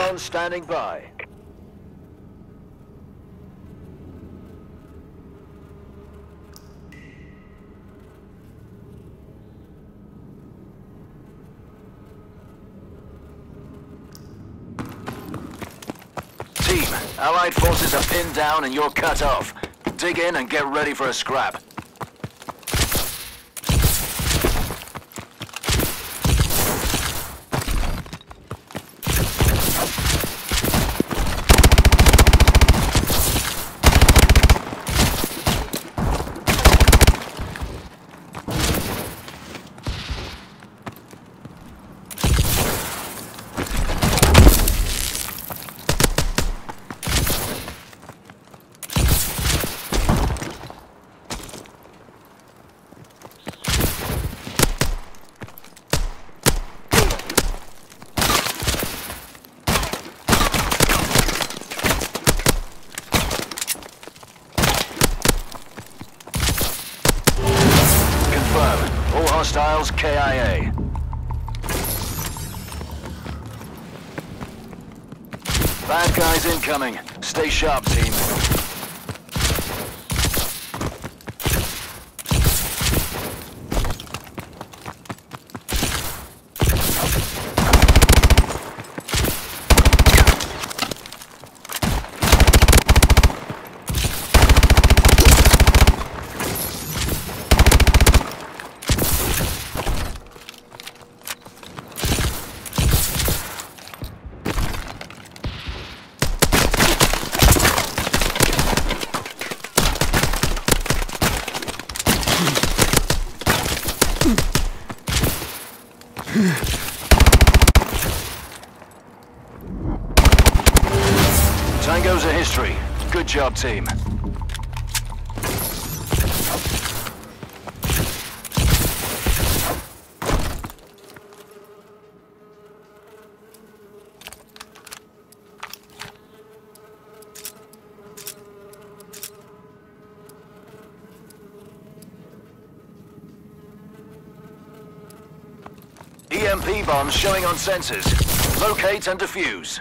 Recon standing by. Team, Allied forces are pinned down and you're cut off. Dig in and get ready for a scrap. Incoming. Stay sharp, team. Tango's a history. Good job, team. Showing on sensors. Locate and defuse.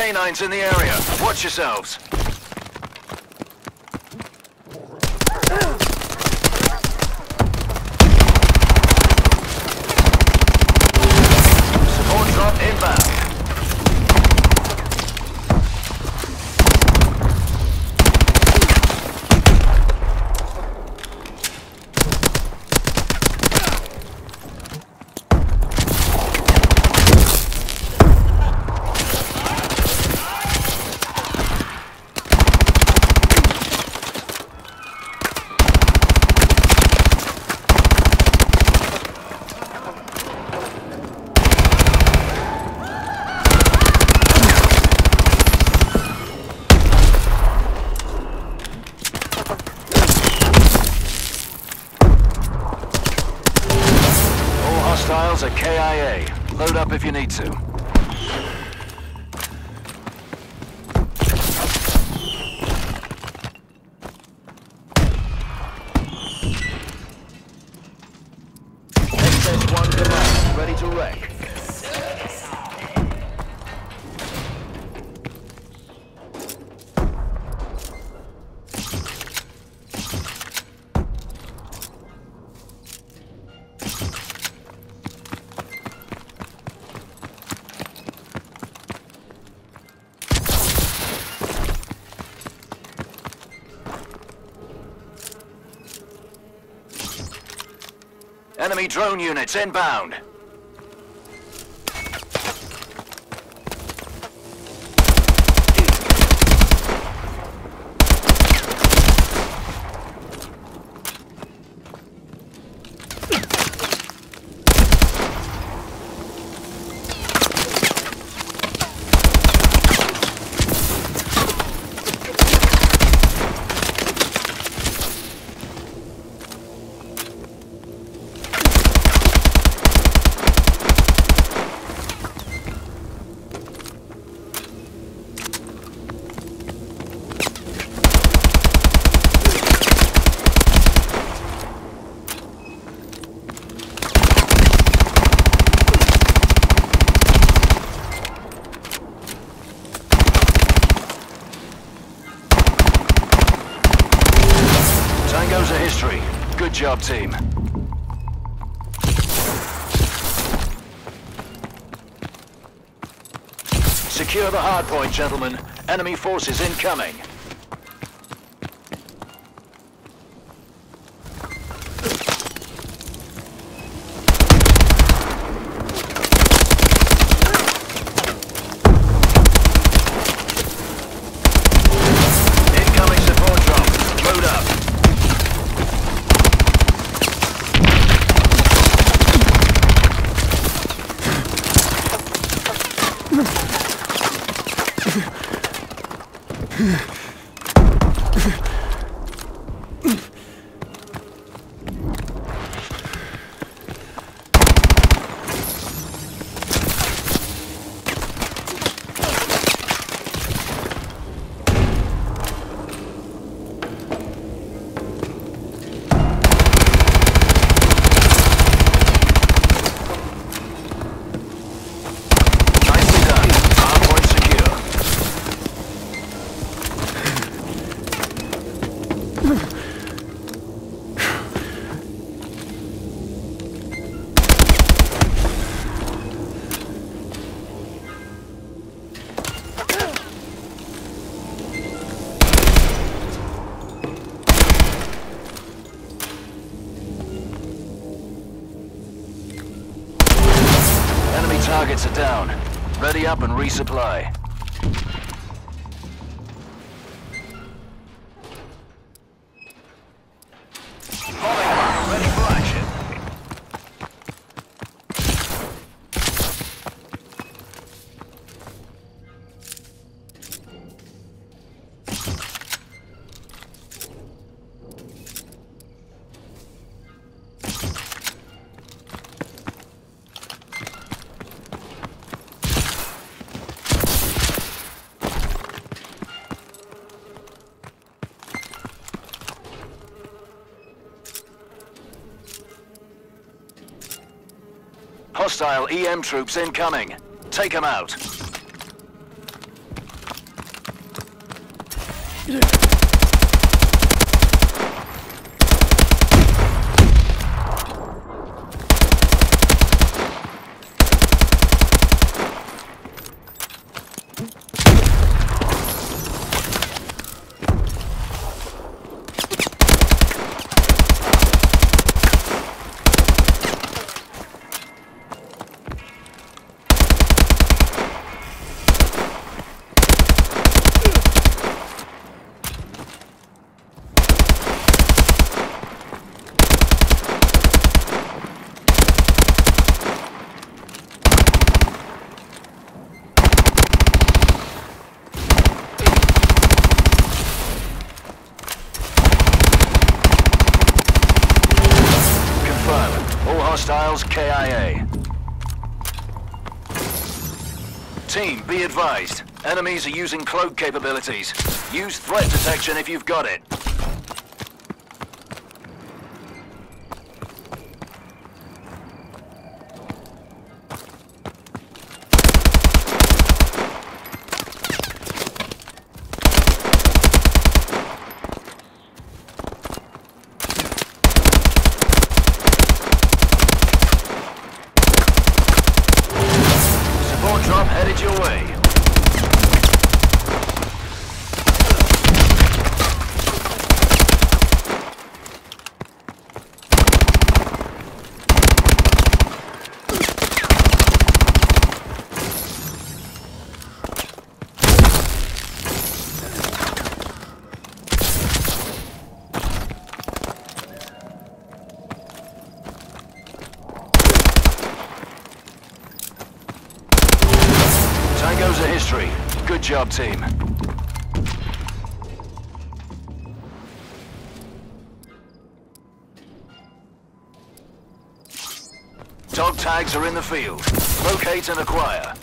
Canines in the area. Watch yourselves. Support drop inbound. Hostiles at KIA. Load up if you to. SS-1 command, ready to wreck. Drone units inbound. Tango's a history. Secure the hardpoint, gentlemen. Enemy forces. Incoming resupply. EM troops incoming. Take them out. Advised. Enemies are using cloak capabilities. Use threat detection if you've got it. Support drop headed your way. Tango's a history. Good job, team. Dog tags are in the field. Locate and acquire.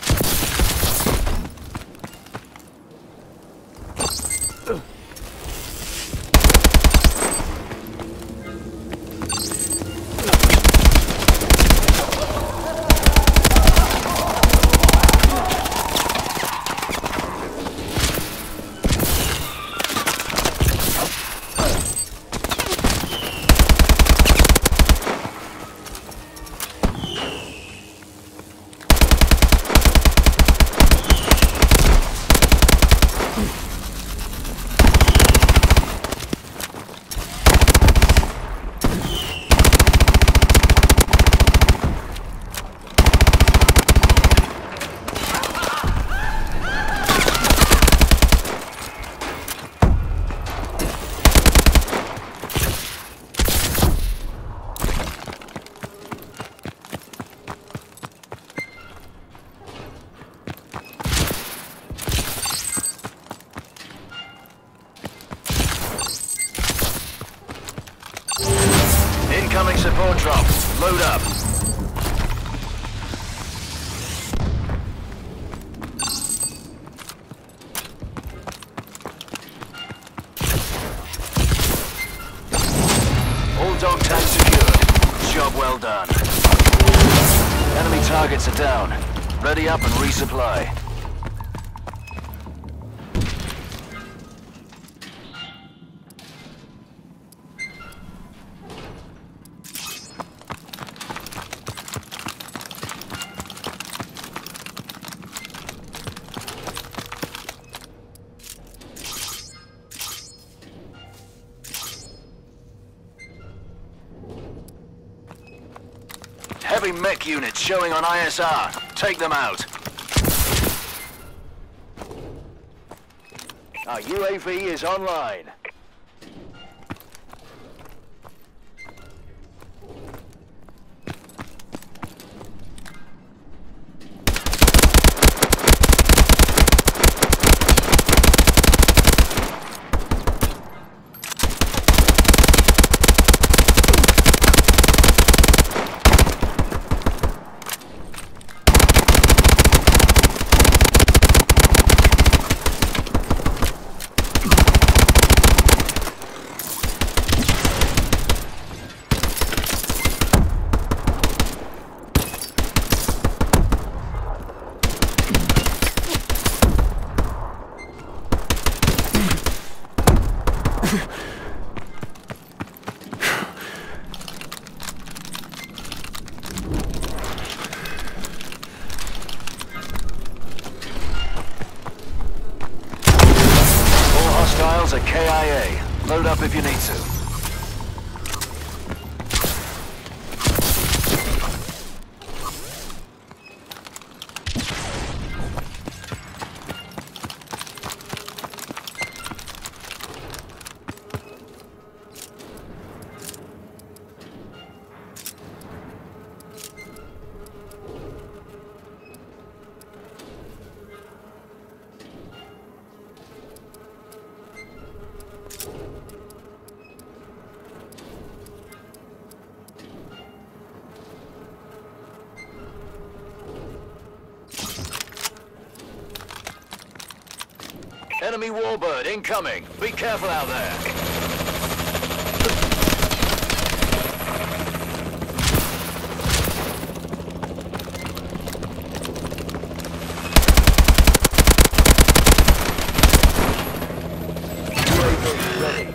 Heavy mech units showing on ISR. Take them out. Our UAV is online. Enemy warbird incoming. Be careful out there. UAV ready.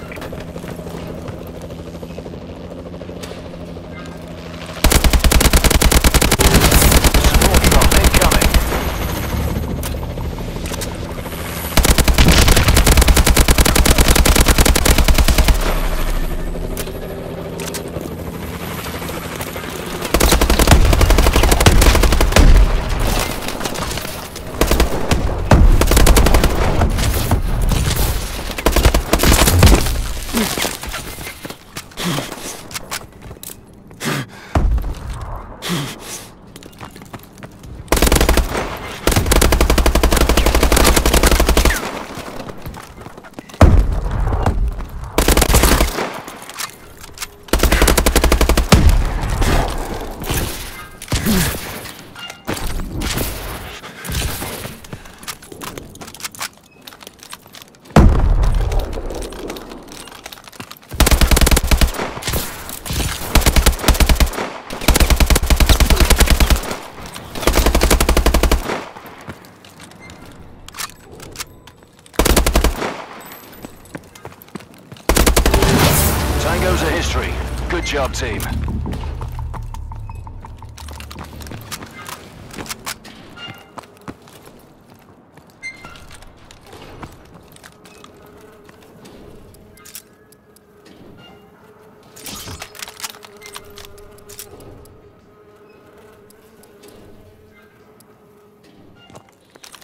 Support drop incoming. Tango's a history. Good job, team.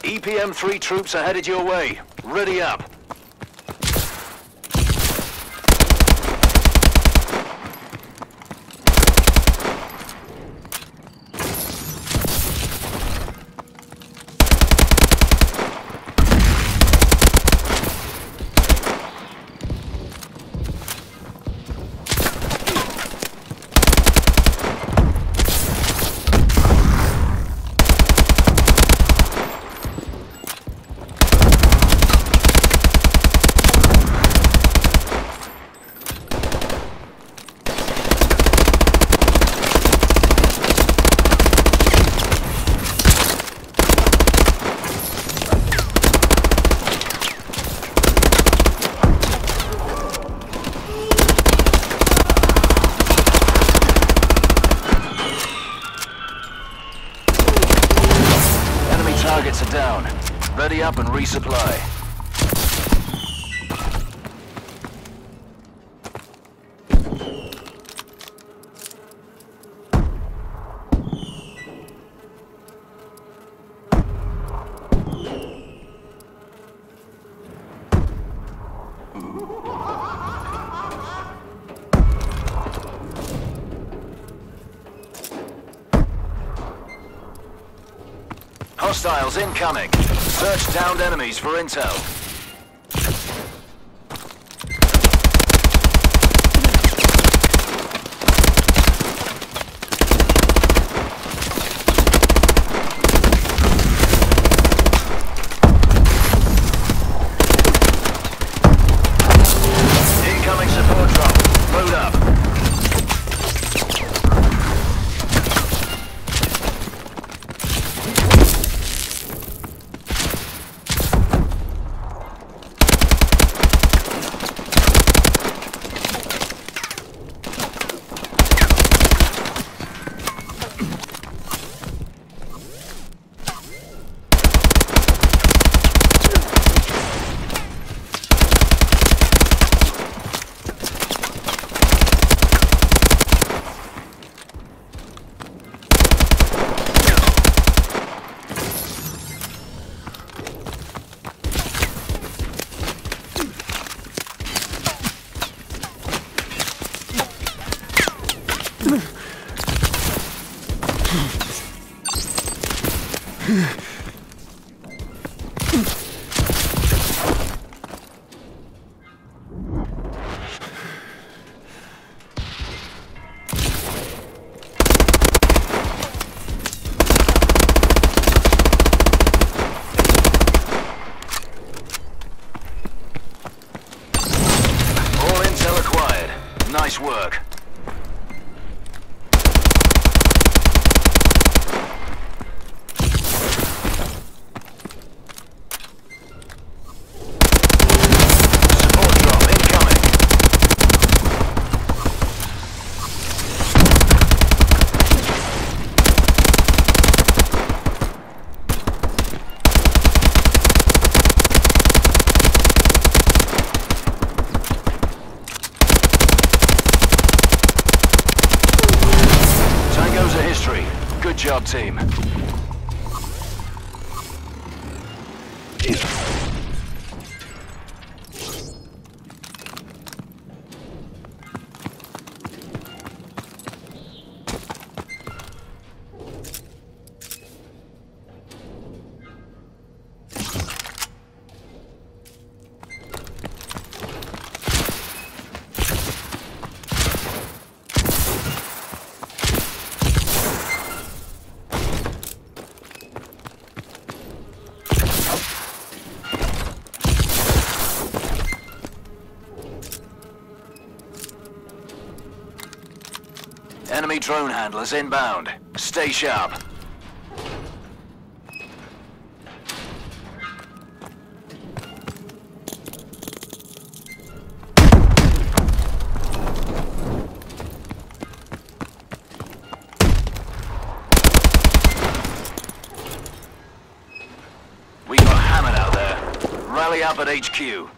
EPM-3 E troops are headed your way. Ready up. Incoming. Search downed enemies for intel. Team. Drone handlers inbound. Stay sharp. We got hammered out there. Rally up at HQ.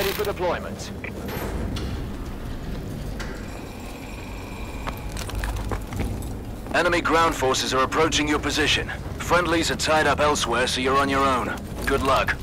Ready for deployment. Enemy ground forces are approaching your position. Friendlies are tied up elsewhere, so you're on your own. Good luck.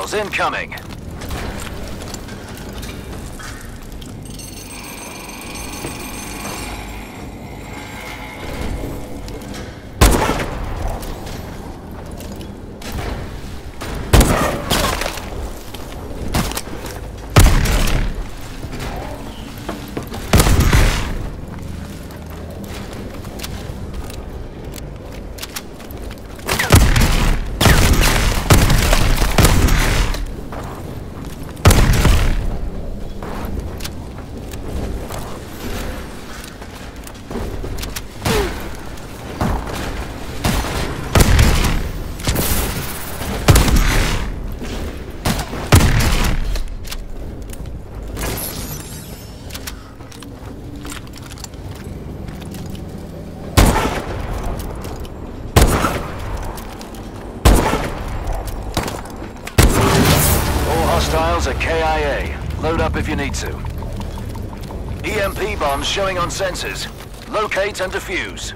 Hostiles incoming. All hostiles are KIA. Load up if you need to. EMP bombs showing on sensors. Locate and defuse.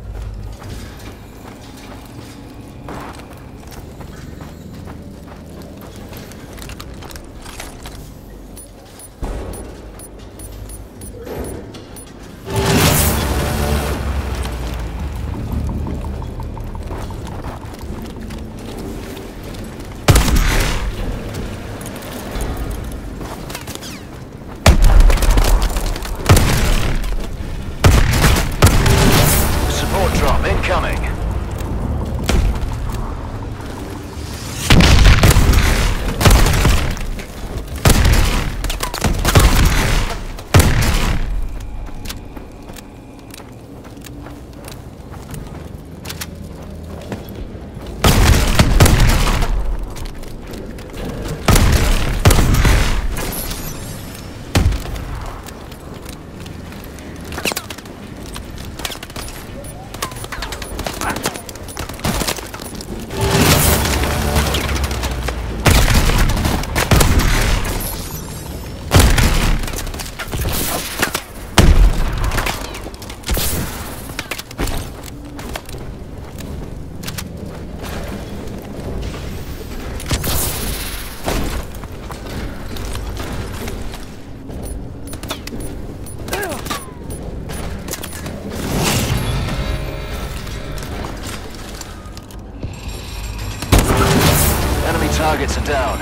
Targets are down.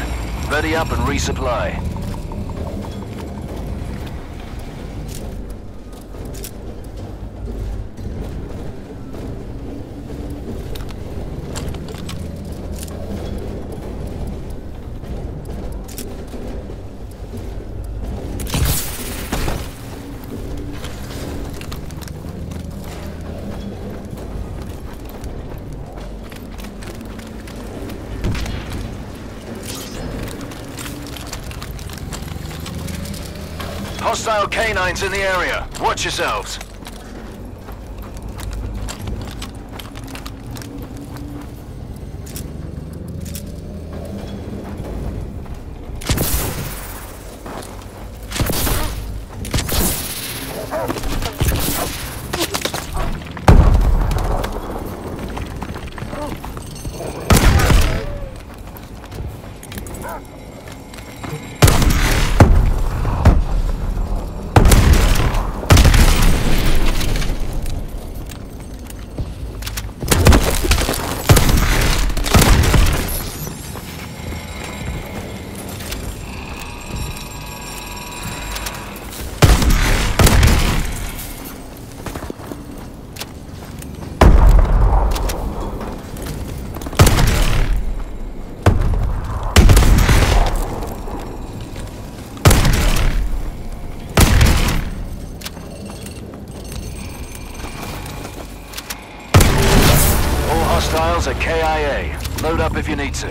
Ready up and resupply. Hostile canines in the area. Watch yourselves. hostiles at KIA. Load up if you need to.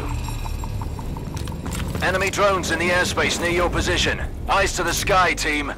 Enemy drones in the airspace near your position. Eyes to the sky, team.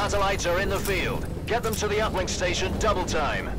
Satellites are in the field. Get them to the uplink station double time.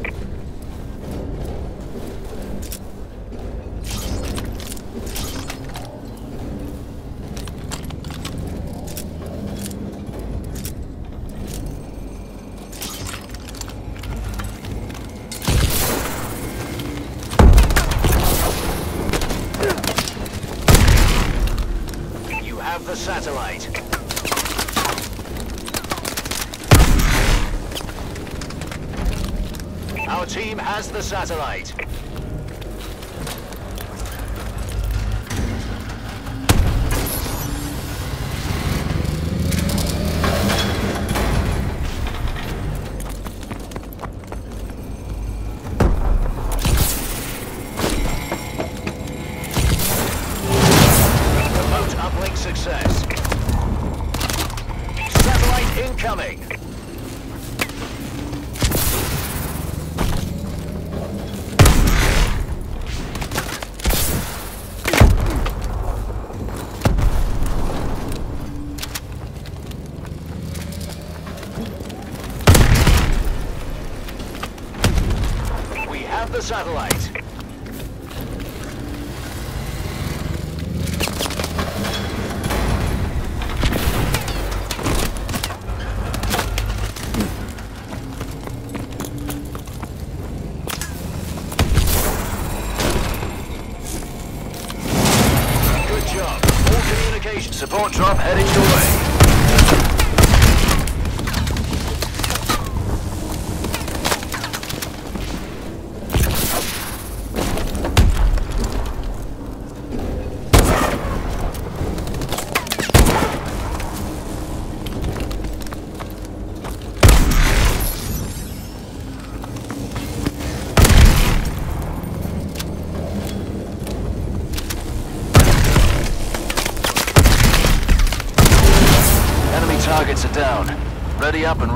Satellite.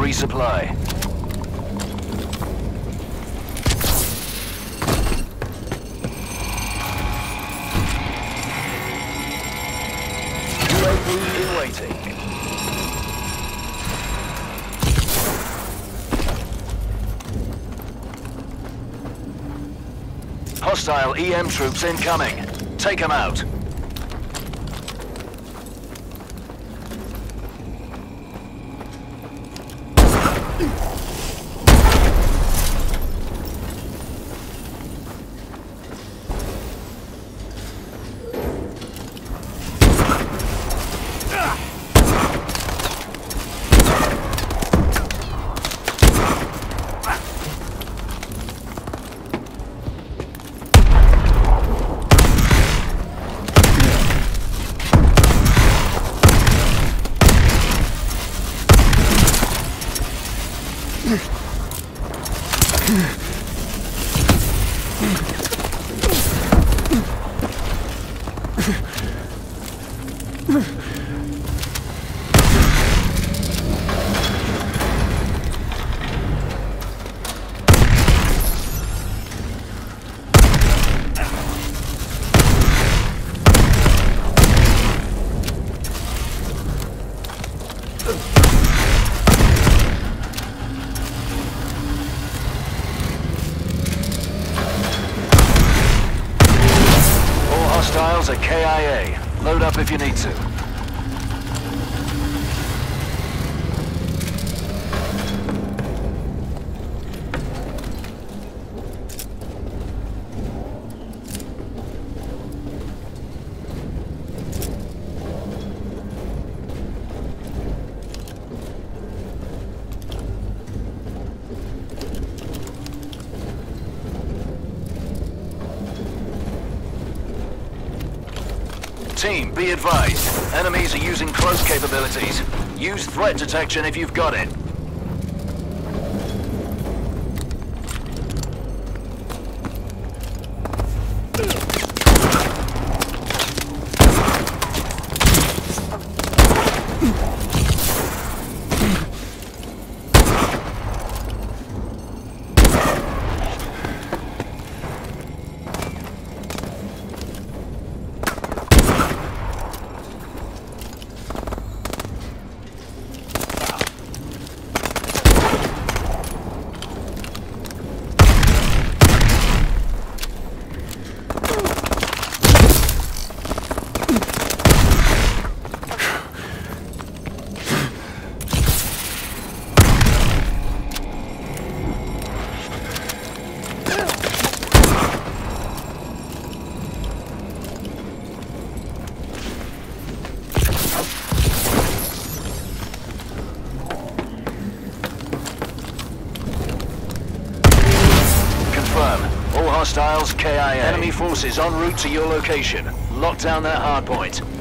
resupply. UAV in waiting. Hostile EM troops incoming. Take them out. Hostiles are KIA. Load up if you need to. Team, be advised. Enemies are using cloak capabilities. Use threat detection if you've got it. Forces en route to your location. Lock down that hardpoint.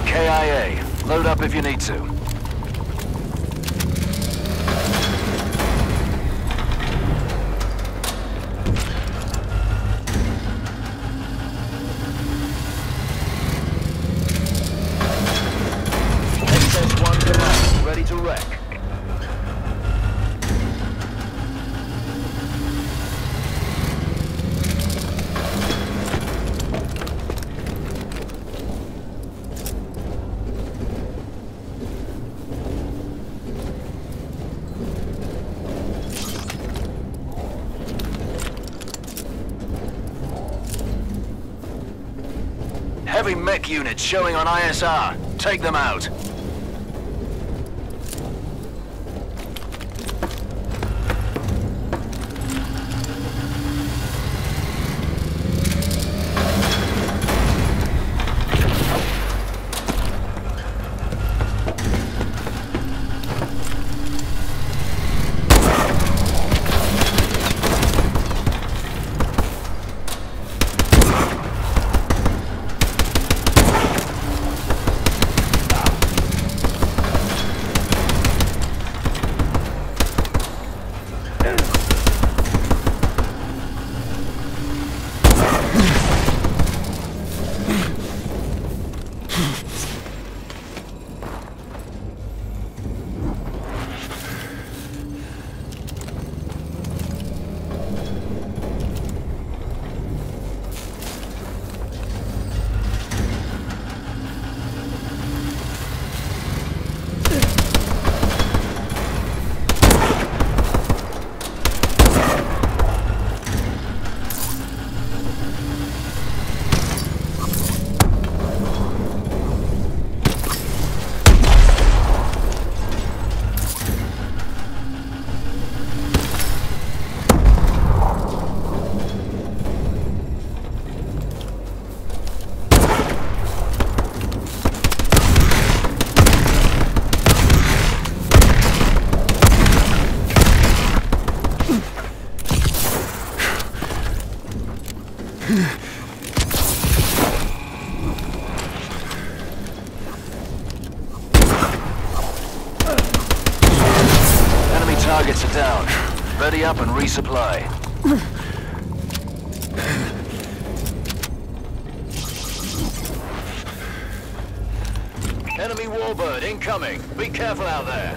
KIA. Load up if you need to. XS-1 command, ready to wreck. Heavy mech units showing on ISR. Take them out. Enemy targets are down. Ready up and resupply. Enemy warbird incoming. Be careful out there.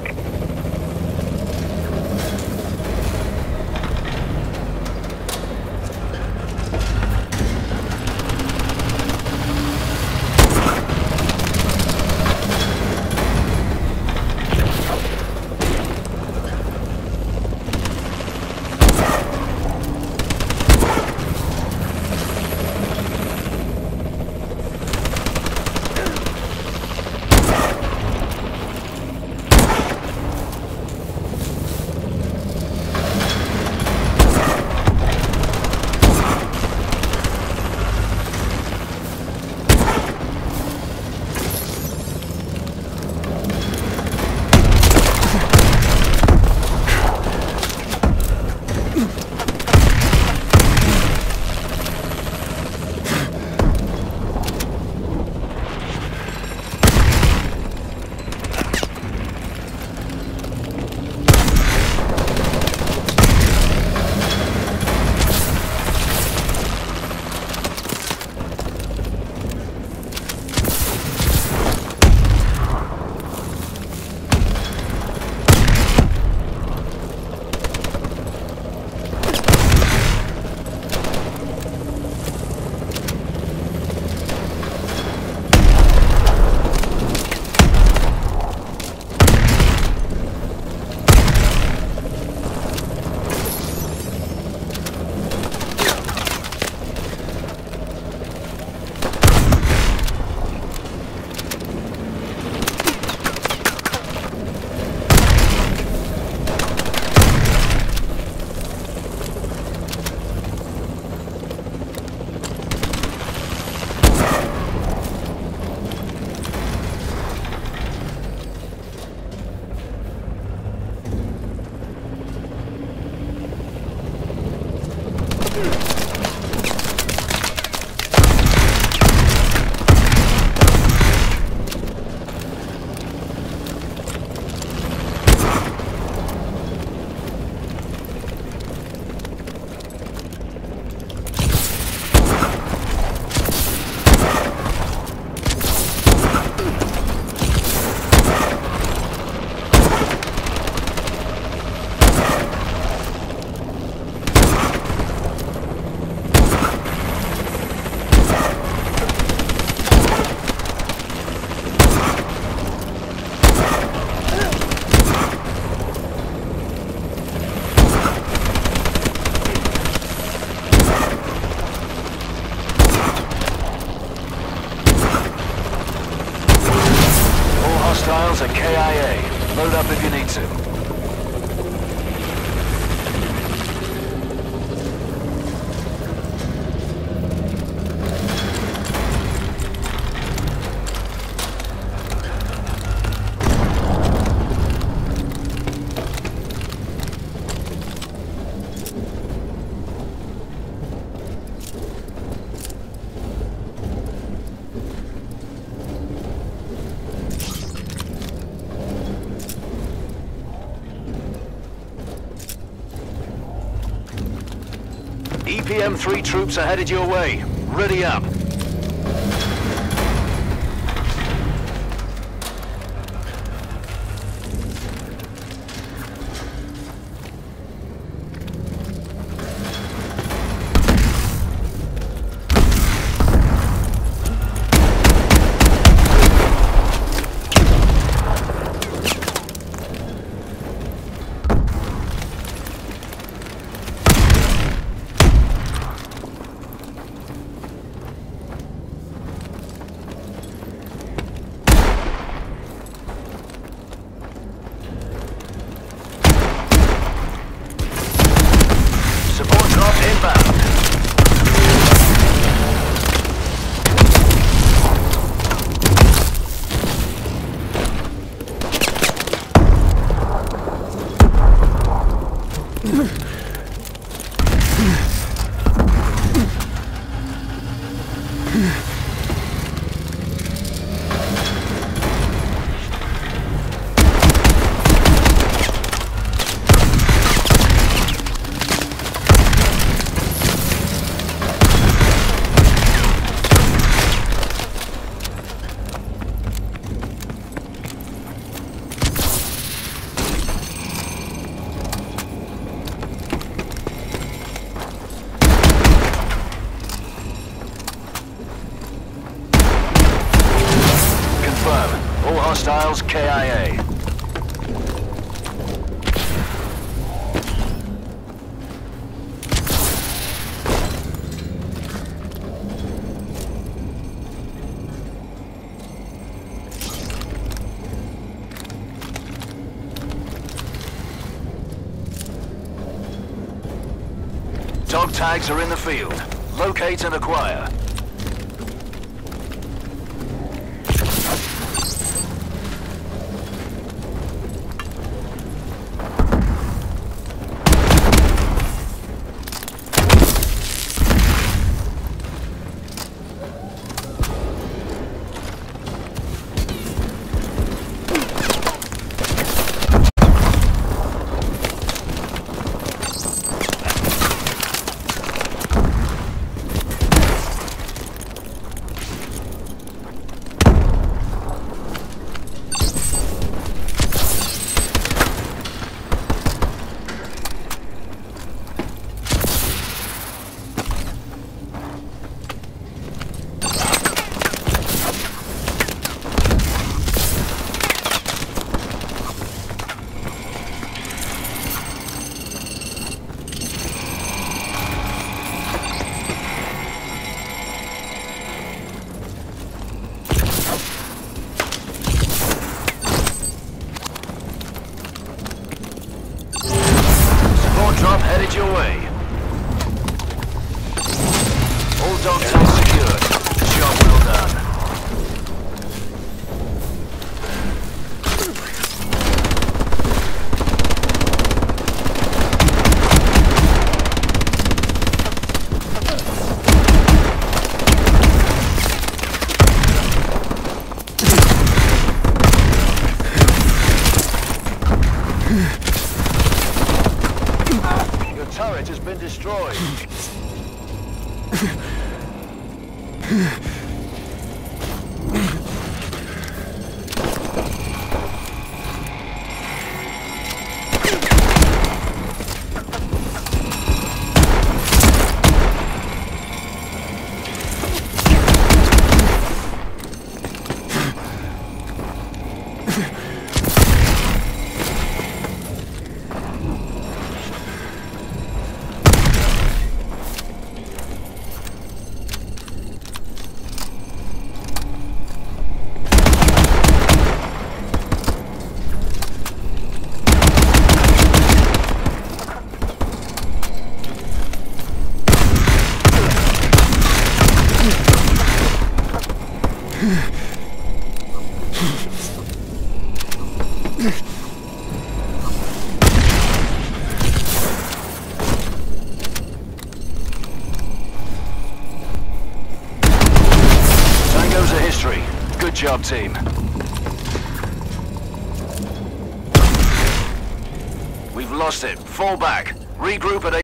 KIA. Load up if you need to. EPM-3 troops are headed your way. Ready up. Tags are in the field. Locate and acquire. Job, team. We've lost it. Fall back. Regroup at